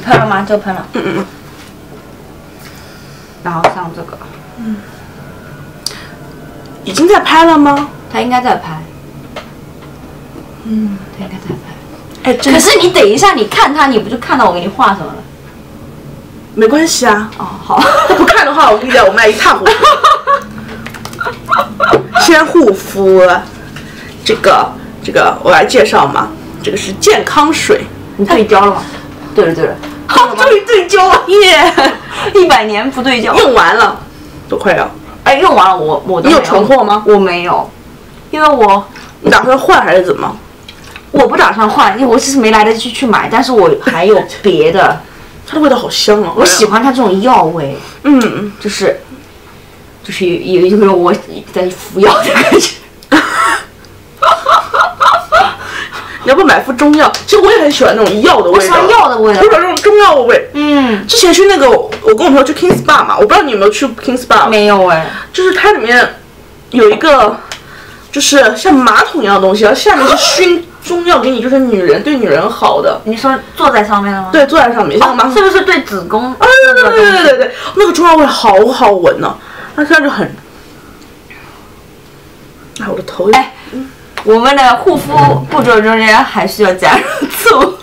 喷了吗？就喷了。嗯嗯嗯。然后上这个，已经在拍了吗？他应该在拍。嗯，他应该在拍。哎，这可是你等一下，你看他，你不就看到我给你画什么了？没关系啊。哦，好。不看的话，我跟你讲，我们俩一塌糊涂。先护肤，这个这个我来介绍嘛，这个是健康水，你自己雕了吗？对了对了，好，终于对焦了，耶！一百年不对焦，用完了，多快啊！哎，用完了，我我都你有没存货吗？我没有，因为我你打算换还是怎么？我不打算换，因为我其实没来得及去买，但是我还有别的，它的味道好香啊！我喜欢它这种药味，嗯，就是就是有有一种我在服药的感觉。你要不买副中药？其实我也很喜欢那种药的味道，我喜欢药的味道我喜欢那种中药味。嗯，之前去那个，我跟我朋友去 King Spa 嘛，我不知道你有没有去 King Spa，没有哎，就是它里面有一个，就是像马桶一样的东西，然后下面是熏 中药给你，就是女人对女人好的。你说坐在上面了吗？对，坐在上面像马桶。是不是对子宫？对对对对对对，那个中药味好好闻呢、它现在就很。哎，我的头。哎，我们的护肤步骤中间还是要加入醋，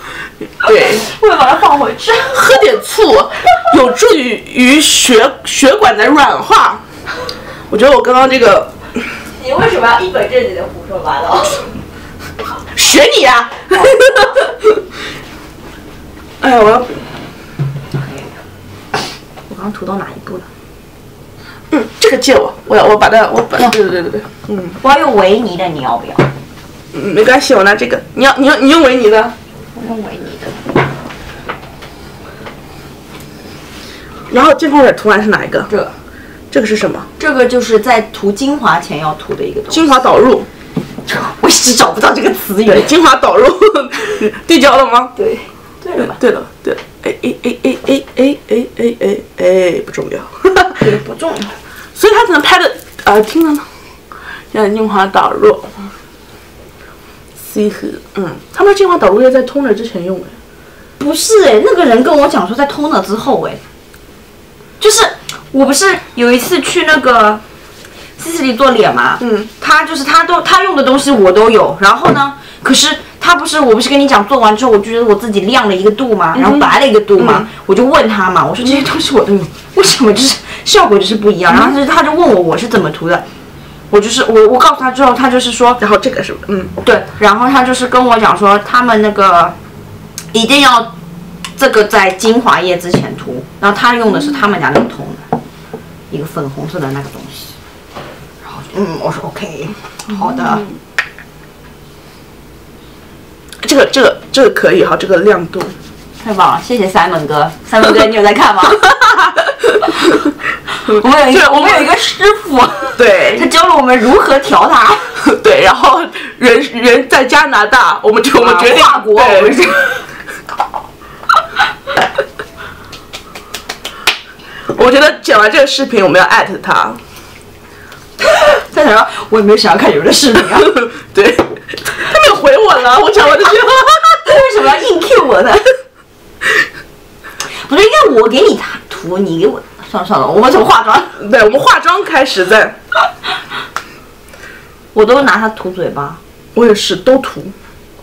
对，我要把它放回去。喝点醋有助于于血血管的软化。我觉得我刚刚这个你为什么要一本正经的胡说八道？学你呀、哎呀，我要，我刚刚涂到哪一步了？嗯，这个借我，我要我把它，我把，对对对对对，嗯我要用维尼的，你要不要？嗯，没关系，我拿这个，你要你要你用维尼的，我用维尼的。然后这块的涂完是哪一个？这个这个是什么？这个就是在涂精华前要涂的一个东西。精华导入，我一直找不到这个词对，语。精华导入，对焦了吗？对，对了吧？对了，对了，哎哎哎哎哎哎哎哎哎哎，不重要，这个不重要。所以他只能拍的呃听了呢，现在精华导入，C 和嗯，他们的精华导入液在 toner 之前用哎，不是哎、那个人跟我讲说在 toner 之后哎、就是我不是有一次去那个西西里做脸嘛，嗯，他就是他都他用的东西我都有，然后呢，可是他不是我不是跟你讲做完之后，我就觉得我自己亮了一个度嘛，然后白了一个度嘛，嗯。我就问他嘛，我说这些东西我都有，为什么就是效果就是不一样？然后他就他就问我我是怎么涂的，我就是我我告诉他之后，他就是说然后这个是嗯，对，然后他就是跟我讲说，他们那个一定要这个在精华液之前涂，然后他用的是他们家那个桶的，一个粉红色的那个东西。然后嗯，我说 OK，好的，这个这个这个可以哈，这个亮度，太棒了，谢谢 Simon 哥，Simon 哥你有在看吗？我们有一个我们有一个师傅，他教了我们如何调它。对，然后人人在加拿大，我们就我们决定法国，我们是。我觉得剪完这个视频，我们要艾特他。他想说，我也没有想要看你们的视频啊，对，他没有回我了，我讲完这句话。他为什么要硬 Q 我呢？不是应该我给你图，你给我算了算了，我们从化妆，对，我们化妆开始在，我都拿它涂嘴巴。我也是都涂，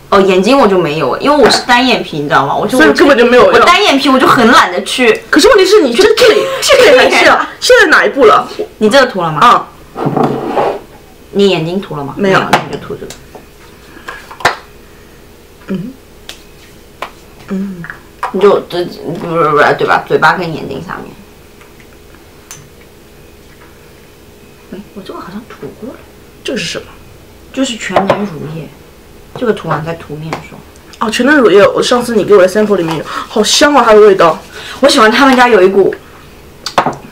哦，眼睛我就没有，因为我是单眼皮，你知道吗？我就所以根本就没有我。单眼皮，我就很懒得去。可是问题是你这这里这里还是要现在哪一步了？你这个涂了吗？啊，你眼睛涂了吗？没有那你就涂这个。嗯嗯，你就这不是不是对吧？嘴巴跟眼睛上面。哎，我这个好像涂过了，这个是什么？就是全能乳液，这个涂完再涂面霜。哦，全能乳液，我上次你给我的 sample 里面有，好香啊，它的味道。我喜欢他们家有一股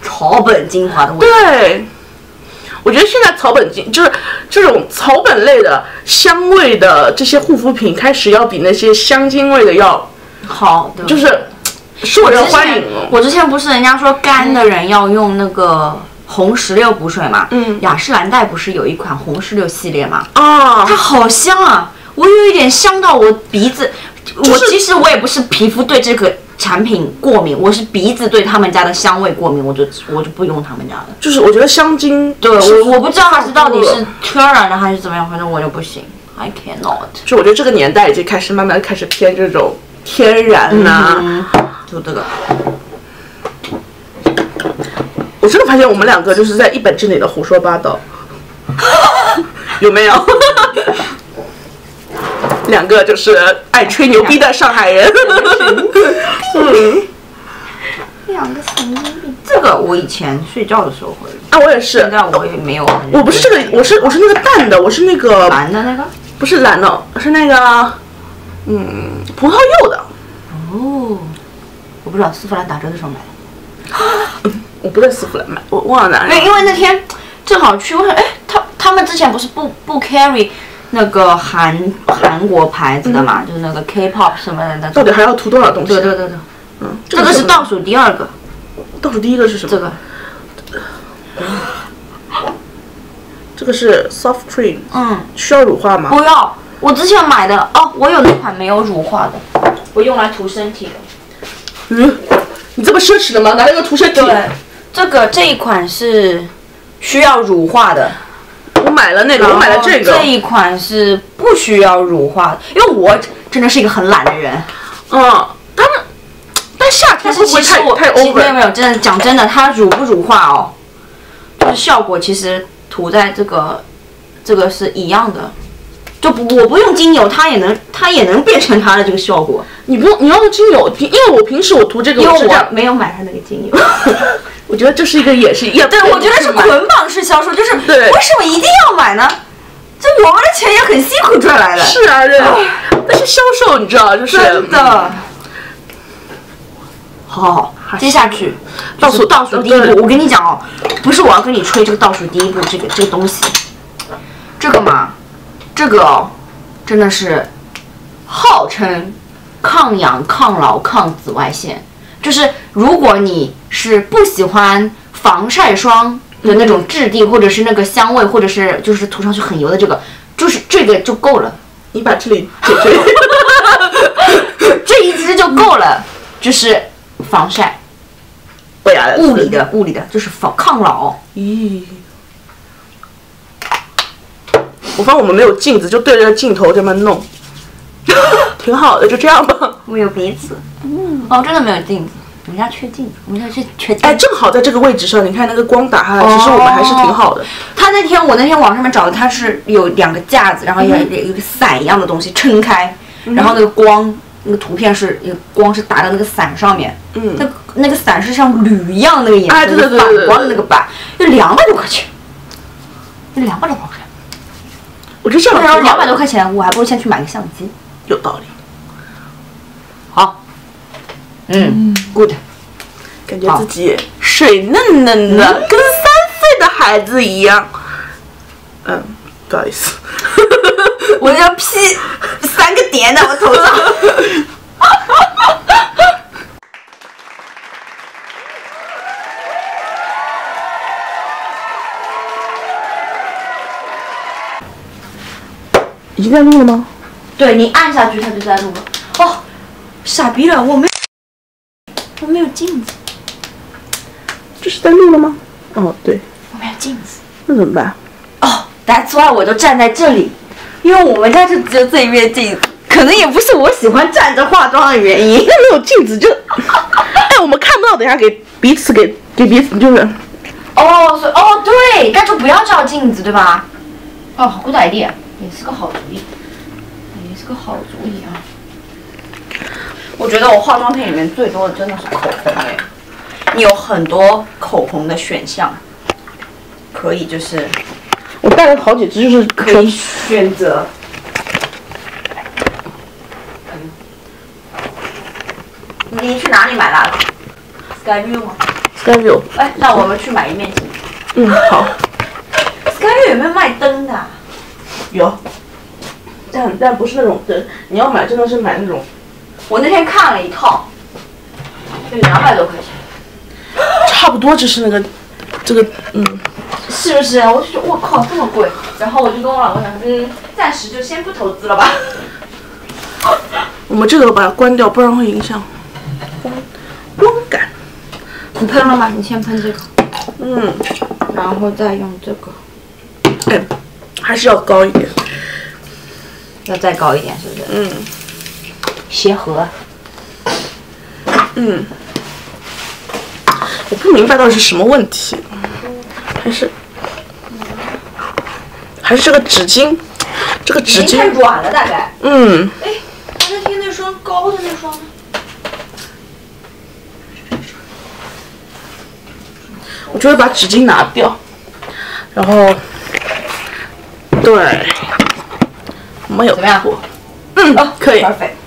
草本精华的味道。对，我觉得现在草本精就是这种草本类的香味的这些护肤品，开始要比那些香精味的要好的，就是受人欢迎了。我之前不是人家说干的人要用那个红石榴补水嘛？嗯雅诗兰黛不是有一款红石榴系列嘛？啊它，好香啊！我有一点香到我鼻子。我是其实我也不是皮肤对这个产品过敏，我是鼻子对他们家的香味过敏，我就我就不用他们家的。就是我觉得香精，对我我不知道它是到底是天然的还是怎么样，反正我就不行，I cannot。就我觉得这个年代已经开始慢慢开始偏这种天然呐、嗯，就这个，我真的发现我们两个就是在一本正经的胡说八道，有没有？两个就是爱吹牛逼的上海人。嗯，两个神经病。这个我以前睡觉的时候会，啊，我也是现，在我也没有。我不是这个，我是我是那个淡的，我是那个蓝的那个。不是蓝的，是那个嗯葡萄柚的。哦，我不知道丝芙兰打折的时候买的。我不在丝芙兰买，我忘了哪对，里。因为那天正好去，我说，哎，他他们之前不是不不 carry 那个韩韩国牌子的嘛，就是那个 K-pop 什么的。到底还要涂多少东西？对对对对，嗯，这个是倒数第二个，倒数第一个是什么？这个这个是 soft cream，嗯，需要乳化吗？不要，我之前买的哦，我有那款没有乳化的，我用来涂身体的。嗯，你这么奢侈的吗？拿了个涂身体。对，这个这一款是需要乳化的，我买了那个，我买了这个。这一款是不需要乳化的，因为我真的是一个很懒的人。嗯，他们，但夏天不会太太其实没有？没有，真的讲真的，它乳不乳化哦，就是效果其实涂在这个这个是一样的。就不我不用精油，它也能它也能变成它的这个效果，你不用，你要用精油，因为我平时我涂这个因为我没有买它那个精油。我觉得这是一个也是一样。对，我觉得是捆绑式销售，就是对为什么一定要买呢？就我们的钱也很辛苦赚来的，是啊，对，但是销售你知道，就是真的。好好好，接下去倒数倒数第一步，我跟你讲哦，不是我要跟你吹这个倒数第一步这个这个东西，这个嘛，这个哦，真的是号称抗氧、抗老、抗紫外线。就是如果你是不喜欢防晒霜的那种质地，或者是那个香味，或者是就是涂上去很油的这个，就是这个就够了。你把这里解决。这一支就够了，就是防晒，不呀，物理的物理的，就是防抗老。咦，我发现我们没有镜子，就对着镜头这么弄，挺好的，就这样吧。我有鼻子，嗯，哦，真的没有镜子，我们家缺镜，我们家是缺镜。哎，正好在这个位置上，你看那个光打下来，其实我们还是挺好的。他那天我那天网上面找的，它是有两个架子，然后有有个伞一样的东西撑开，然后那个光那个图片是那个光是打到那个伞上面，嗯。那那个伞是像铝一样那个颜色，哎对对对对对反光的那个板，要两百多块钱，要两百多块钱。我觉得这样然后两百多块钱，我还不如先去买个相机。有道理，好，嗯，good。感觉自己水嫩嫩的，跟三岁的孩子一样。嗯，不好意思。我要 P 三个点在我头上。已经在录了吗？对你按下去，它就在录了。哦，傻逼了，我没有，我没有镜子，这是在录了吗？哦，对，我没有镜子。那怎么办？哦，That's why 我就站在这里，因为我们家就只有这一面镜子，可能也不是我喜欢站着化妆的原因。那没有镜子就，哎，我们看不到，等下给彼此给给彼此就是。哦，所以哦对，那就不要照镜子，对吧？哦，good idea，也是个好主意，也是个好主意啊。我觉得我化妆品里面最多的真的是口红哎，你有很多口红的选项，可以就是我带了好几支，就是可以选择。你去哪里买蜡烛？Skyview 吗？Skyview。哎，那我们去买一面镜。嗯，好，Skyview 有没有卖灯的啊、有。但但不是那种灯，你要买真的是买那种我那天看了一套，就两百多块钱，差不多就是那个这个嗯，是不是？我就觉得我靠这么贵，然后我就跟我老公讲，嗯，暂时就先不投资了吧。我们这个把它关掉，不然会影响光光感。你喷了吗？你先喷这个，嗯，然后再用这个，哎，还是要高一点。要再高一点，是不是？嗯协和。嗯，我不明白到底是什么问题，还是还是这个纸巾，这个纸巾太，软了，大概。嗯，哎，我那天那双高的那双呢？我就会把纸巾拿掉，然后，对，没有怎么样错，嗯，可以，Perfect。